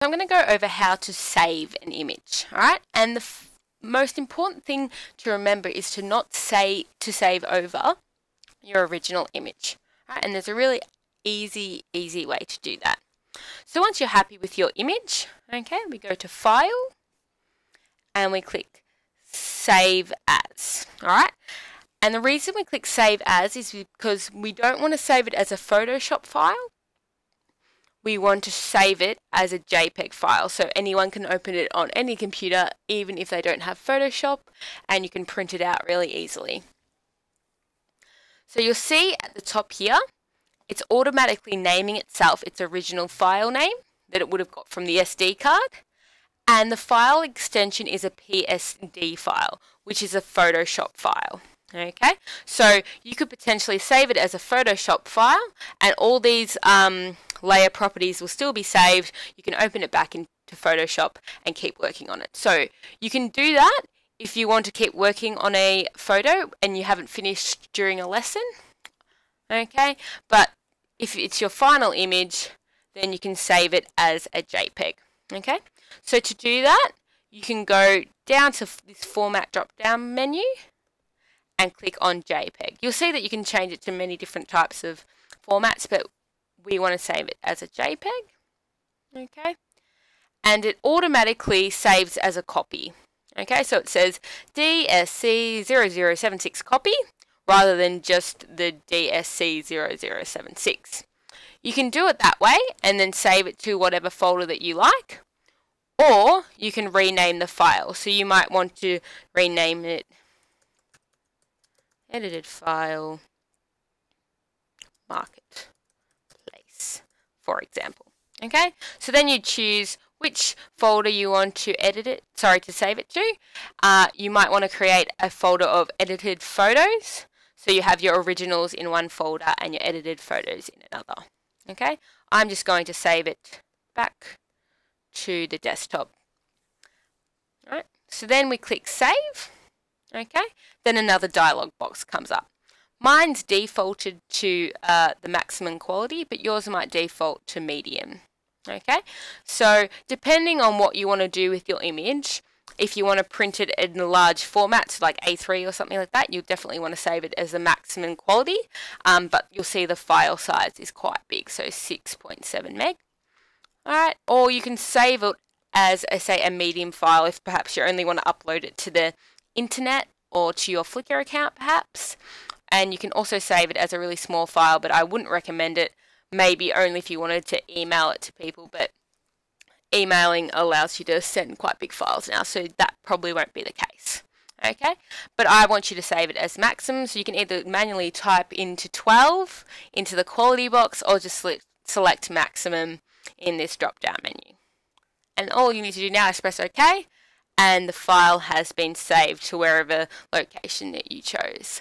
I'm going to go over how to save an image, all right? And the most important thing to remember is to not say to save over your original image, right? And there's a really easy, easy way to do that. So once you're happy with your image, okay, we go to File, and we click Save As, all right? And the reason we click Save As is because we don't want to save it as a Photoshop file we want to save it as a JPEG file. So anyone can open it on any computer, even if they don't have Photoshop, and you can print it out really easily. So you'll see at the top here, it's automatically naming itself its original file name that it would have got from the SD card. And the file extension is a PSD file, which is a Photoshop file. Okay, so you could potentially save it as a Photoshop file, and all these um, layer properties will still be saved. You can open it back into Photoshop and keep working on it. So you can do that if you want to keep working on a photo and you haven't finished during a lesson. Okay, but if it's your final image, then you can save it as a JPEG. Okay, so to do that, you can go down to this format drop down menu and click on JPEG. You'll see that you can change it to many different types of formats, but we want to save it as a JPEG. Okay. And it automatically saves as a copy. Okay, so it says DSC0076 copy rather than just the DSC0076. You can do it that way and then save it to whatever folder that you like. Or you can rename the file. So you might want to rename it edited file market for example. Okay, so then you choose which folder you want to edit it, sorry, to save it to. Uh, you might want to create a folder of edited photos. So you have your originals in one folder and your edited photos in another. Okay, I'm just going to save it back to the desktop. All right, so then we click save. Okay, then another dialog box comes up. Mine's defaulted to uh, the maximum quality, but yours might default to medium. Okay, so depending on what you want to do with your image, if you want to print it in a large format, like A3 or something like that, you'll definitely want to save it as the maximum quality. Um, but you'll see the file size is quite big, so 6.7 meg. Alright, or you can save it as, a, say, a medium file if perhaps you only want to upload it to the internet or to your Flickr account, perhaps and you can also save it as a really small file, but I wouldn't recommend it maybe only if you wanted to email it to people, but emailing allows you to send quite big files now, so that probably won't be the case. Okay, but I want you to save it as maximum, so you can either manually type into 12 into the quality box or just select maximum in this drop down menu. And all you need to do now is press OK, and the file has been saved to wherever location that you chose.